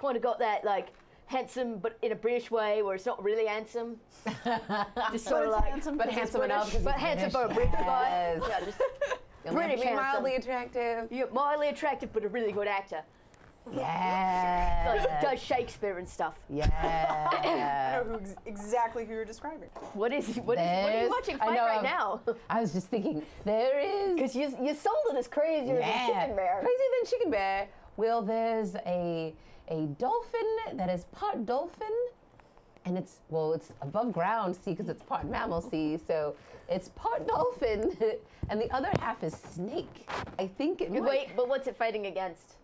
kind of got that like handsome, but in a British way, where it's not really handsome. just sort of like, handsome But 'cause it's handsome enough British. because but handsome for a British. British guy. Yes. Yeah, just You'll British be handsome. mildly attractive. yeah, mildly attractive, but a really good actor. Yeah. Like does Shakespeare and stuff. I Yeah. I know who, ex- exactly who you're describing. What is what, is, what are you watching I fight know, right I'm- now? I was just thinking, there is. Because you you sold it as crazier than Chicken Bear. Crazy than chicken bear. Well, there's a a dolphin that is part dolphin, and it's well, it's above ground sea because it's part mammal sea, so it's part dolphin, and the other half is snake. I think it might- Wait, but what's it fighting against?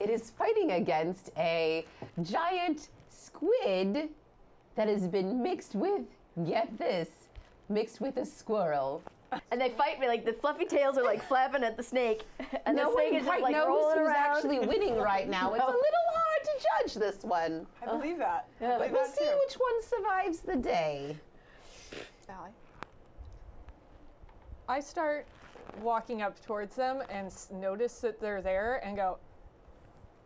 it is fighting against a giant squid that has been mixed with get this mixed with a squirrel. And they fight me like the fluffy tails are like flapping at the snake, and no the snake one is just quite like knows rolling who's around. actually winning right now. It's a oh. little hard to judge this one. I believe that. I Yeah. believe We'll that see too. which one survives the day. Allie. I start walking up towards them and s- notice that they're there and go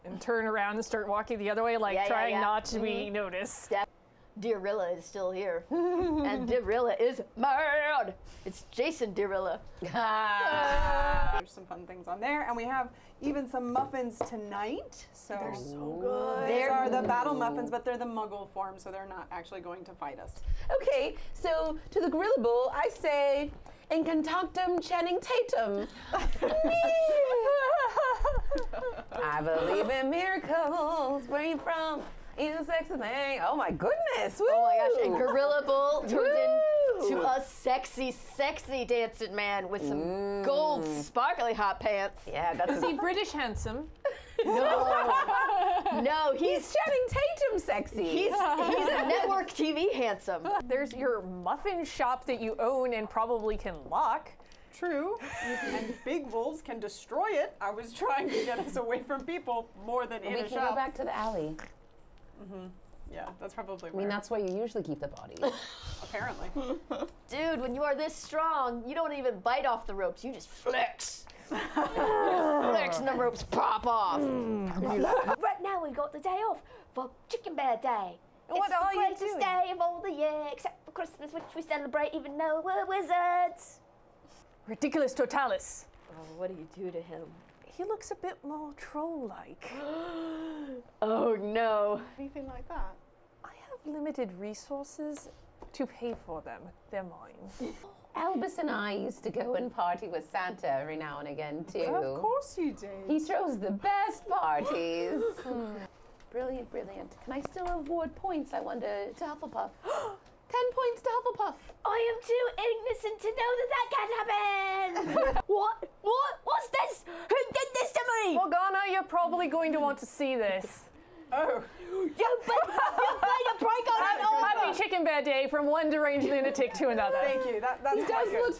and turn around and start walking the other way, like Yeah, yeah, trying yeah. not to be mm-hmm. noticed. Dearilla is still here, and Dearilla is mad. It's Jason Dearilla. There's some fun things on there, and we have even some muffins tonight. So they're so good. These They're- the battle muffins, but they're the Muggle form, so they're not actually going to fight us. Okay, so to the Gorilla Bull, I say, in contactum Channing Tatum. I believe in miracles. Where are you from? You sexy thing. Oh my goodness. Woo. Oh my gosh! And Gorilla Bull turns Woo! into a sexy, sexy dancing man with some mm. gold, sparkly hot pants. Yeah, that's See, British handsome. No, no, He's he's Channing Tatum sexy. he's he's a network TV handsome. There's your muffin shop that you own and probably can lock. True. and big wolves can destroy it. I was trying to get us away from people more than in we a can shop. go back to the alley. Mm-hmm. Yeah, that's probably I where. mean, that's why you usually keep the body. apparently. Dude, when you are this strong, you don't even bite off the ropes. You just flex. flex and the ropes pop off. Mm. right now we've got the day off for Chicken Bear Day. What it's are the you greatest doing? day of all the year, except for Christmas, which we celebrate even though we're wizards. Ridiculous totalis. Oh, what do you do to him? He looks a bit more troll-like. Oh no. Anything like that. I have limited resources to pay for them. They're mine. Albus and I used to go and party with Santa every now and again, too. Of course you did. He throws the best parties. brilliant, brilliant. Can I still award points, I wonder, to Hufflepuff? Ten points to Hufflepuff. I am too innocent to know that that can happen. what? What? What's this? Who did this to me? Morgana, you're probably going to want to see this. oh, You played, you played a prank on an Happy Chicken Bear Day from one deranged lunatic to another. thank you. That, that's He quite does good. look